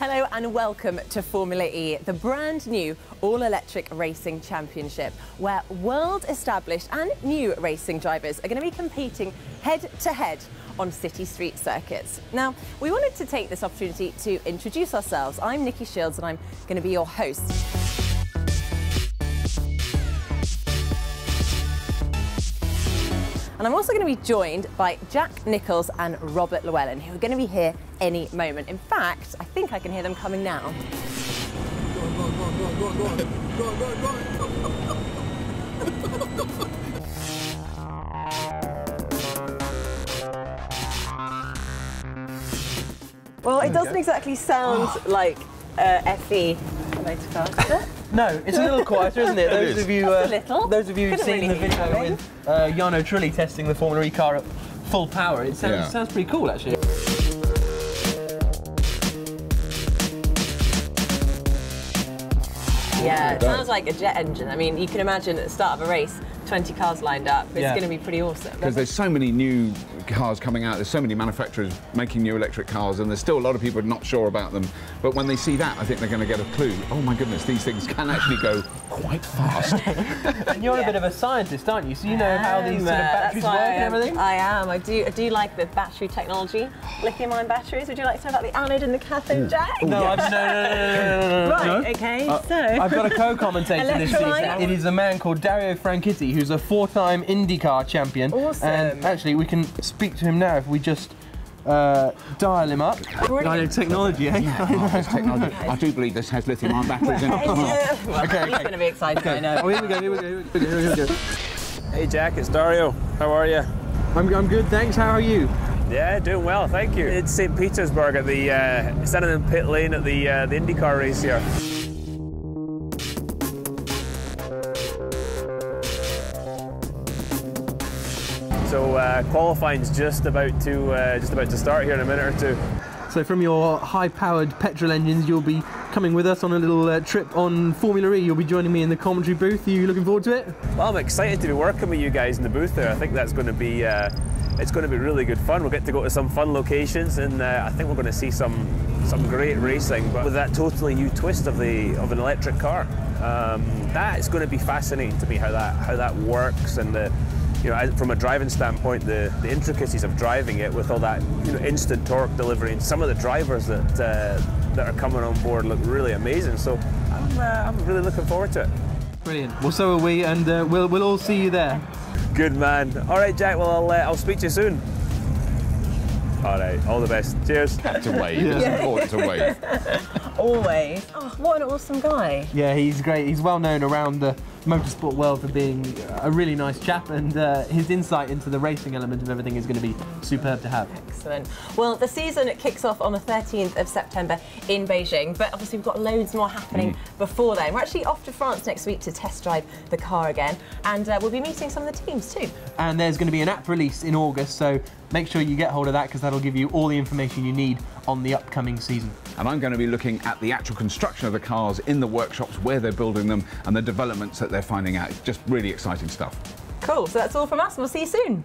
Hello and welcome to Formula E, the brand new all-electric racing championship, where world-established and new racing drivers are going to be competing head-to-head on city street circuits. Now, we wanted to take this opportunity to introduce ourselves. I'm Nicki Shields and I'm going to be your host. And I'm also going to be joined by Jack Nicholls and Robert Llewellyn, who are going to be here any moment. In fact, I think I can hear them coming now. Well, it doesn't exactly sound like uh, FE does it? No, it's a little quieter, isn't it? Those is. of you, Just a uh, little. those of you who've seen really the video you. with uh, Jarno Trulli testing the Formula E car at full power, it sounds, Yeah. sounds pretty cool actually. Yeah, it sounds like a jet engine. I mean, you can imagine at the start of a race, 20 cars lined up. It's Yeah. going to be pretty awesome. Because there's so many new cars coming out, there's so many manufacturers making new electric cars, and there's still a lot of people not sure about them. But when they see that, I think they're going to get a clue. Oh my goodness, these things can actually go quite fast. And you're Yeah. a bit of a scientist, aren't you? So you know how these sort of Um, uh, batteries work I and am- everything? I am. I do. I do like the battery technology. Lithium-ion batteries. Would you like to know about the anode and the cathode, Jack? no, I've, no, no, no, no, Right. no. Okay. Uh, so I've got a co-commentator this season. It is a man called Dario Franchitti, who's a four-time IndyCar champion. Awesome. And actually, we can speak to him now if we just uh, dial him up. Brilliant. I technology, eh? Oh, this technology. I do believe this has lithium-ion batteries in it. well, Okay, he's okay. going to be excited. I know. Oh, here we go, here we go, here we go, here we go. Hey Jack, it's Dario. How are you? I'm, I'm good, thanks. How are you? Yeah, doing well, thank you. It's St. Petersburg at the uh, standing in pit lane at the uh, the IndyCar race here. So uh, qualifying's just about to uh, just about to start here in a minute or two. So from your high-powered petrol engines, you'll be coming with us on a little uh, trip on Formula E. You'll be joining me in the commentary booth. Are you looking forward to it? Well, I'm excited to be working with you guys in the booth there. I think that's going to be uh, it's going to be really good fun. We'll get to go to some fun locations, and uh, I think we're going to see some some great racing. But with that totally new twist of the of an electric car, um, that is going to be fascinating to me how that how that works and the. You know, from a driving standpoint, the, the intricacies of driving it with all that you know instant torque delivery, and some of the drivers that uh, that are coming on board look really amazing. So I'm, uh, I'm really looking forward to it. Brilliant. Well, so are we, and uh, we'll, we'll all see you there. Good man. All right, Jack. Well, I'll, uh, I'll speak to you soon. All right. All the best. Cheers. It's a wave. It's important to wave. Always. Oh, what an awesome guy. Yeah, he's great. He's well known around the motorsport world for being a really nice chap, and uh, his insight into the racing element of everything is going to be superb to have. Excellent. Well, the season kicks off on the 13th of September in Beijing, but obviously we've got loads more happening before then. We're actually off to France next week to test drive the car again, and uh, we'll be meeting some of the teams too. And there's going to be an app release in August, so make sure you get hold of that because that'll give you all the information you need on the upcoming season. And I'm going to be looking at the actual construction of the cars in the workshops, where they're building them, and the developments that they're finding out. It's just really exciting stuff. Cool. So that's all from us. We'll see you soon.